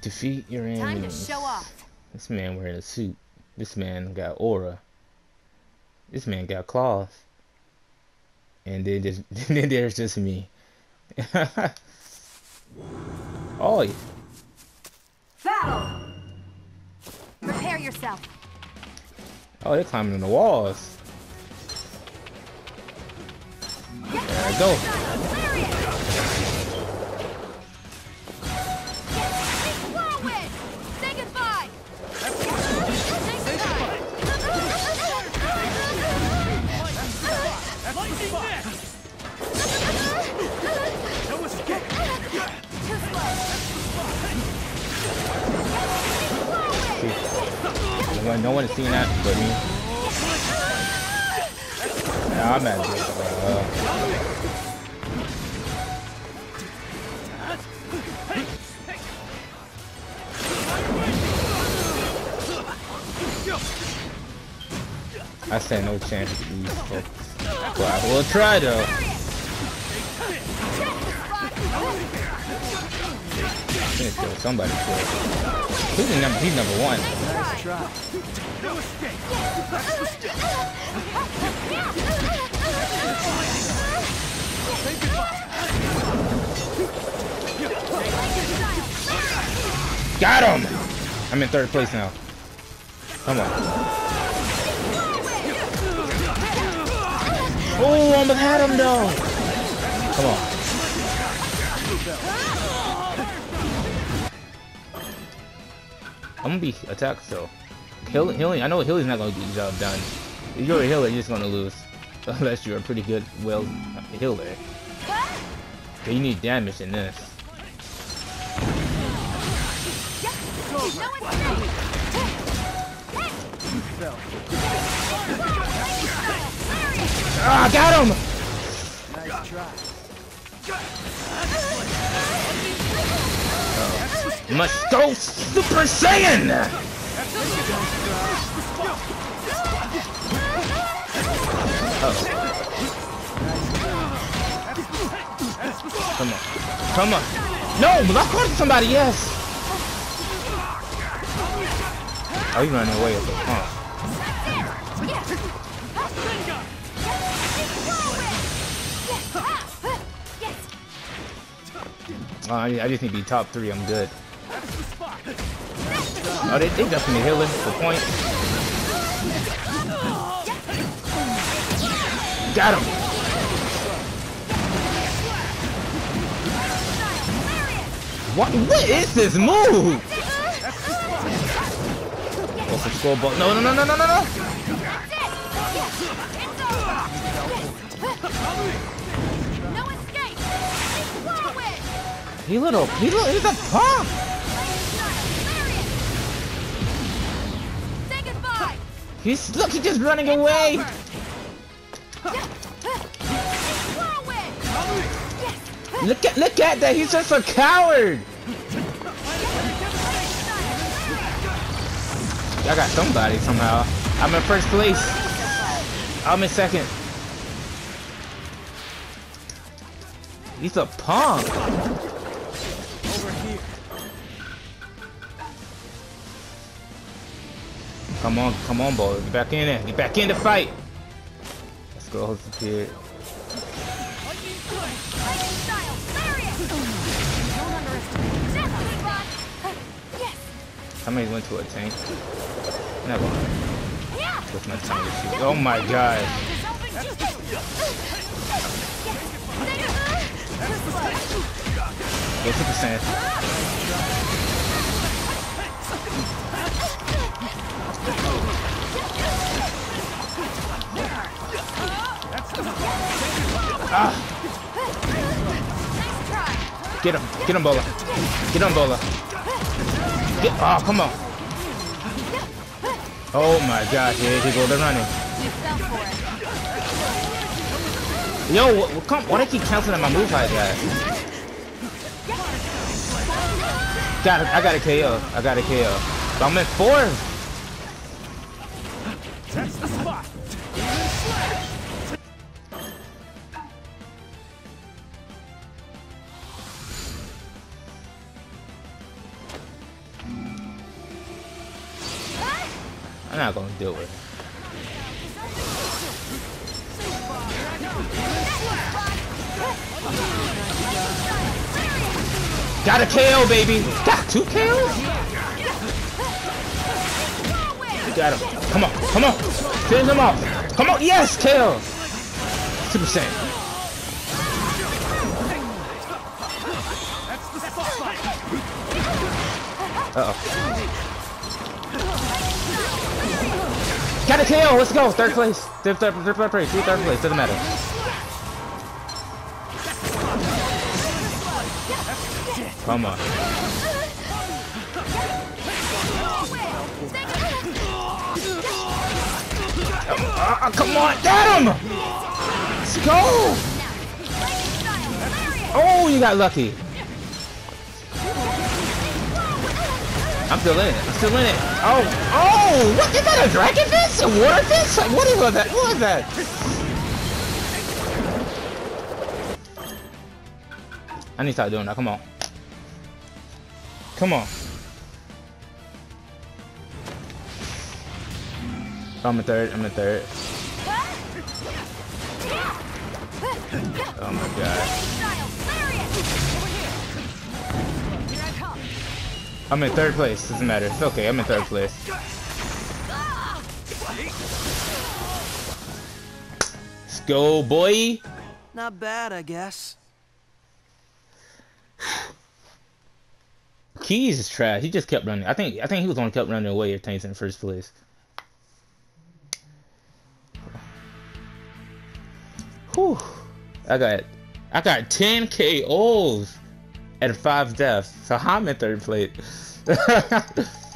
Defeat your Time to enemies. show off. This man wearing a suit. This man got aura. This man got claws. And then just then there's just me. oh, yeah. Battle! Prepare yourself. oh, they're climbing on the walls. There I go. No one, is seeing that but me. Yeah, I'm at this. I stand no chance these folks. But I will try though. Gonna kill somebody first. He's number, he's number one. Got him! I'm in third place now. Come on. Oh, almost had him though. Come on. I'm gonna be attacked so. Hill, healing, I know healing's not gonna get the job done. If you're a healer, you're just gonna lose. Unless you're a pretty good, well, healer. Okay, you need damage in this. Ah, I got him! Nice try. Must go Super Saiyan! Oh. Come on. Come on. No, but I caught somebody, yes! Oh, you running away with it, huh? Oh, I, I just need to be top three, I'm good. Oh, they, they definitely healing for point. Got him! What, what is this move? What's the scoreboard? No, no, no, no, no, no, no! No! He little, he little, he's a punk! He's, look, he's just running away! Whirlwind! Look at, look at that, he's just a coward! I got somebody somehow. I'm in first place. I'm in second. He's a punk. Come on, come on, boy. Get back in there. Get back in the fight. Let's go, Death Spot! Yes! Somebody went to a tank. Never mind. That's my to shoot. Oh my god. Go Super Saiyan. Ah! Get him! Get him, Bola! Get him, Bola! Get! Oh, come on! Oh my gosh! Here he go. They're running. Yo, wh- wh- come! Why they keep canceling my move like that? Got! I got a KO. I got a KO. But I'm in fourth. That's the spot! Not gonna do it. Got a KO, baby. Got two KOs? Got him. Come on, come on. Finish him off. Come on, yes, KO. Super Saiyan. Uh Got a KO. Let's go. Third place. Third, third, third, third place. Third place. Doesn't matter. Come on. Uh, come on, get him! Let's go! Oh, you got lucky. I'm still in it. I'm still in it. Oh, oh! What is that? A dragon fist? A water fist? Like, what is that? What is that? I need to start doing that. Come on. Come on. I'm a third. I'm a third. Oh my god. I'm in third place. Doesn't matter. It's okay. I'm in third place. Let's go, boy. Not bad, I guess. Keys is trash. He just kept running. I think I think he was the one who kept running away if Taints in first place. Whew. I got I got 10 KOs and five deaths. So I'm in third place.